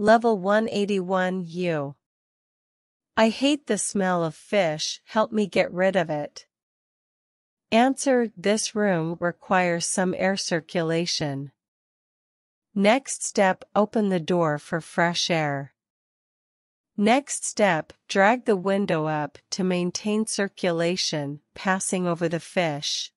Level 181U. I hate the smell of fish, help me get rid of it. Answer This room requires some air circulation. Next step Open the door for fresh air. Next step Drag the window up to maintain circulation, passing over the fish.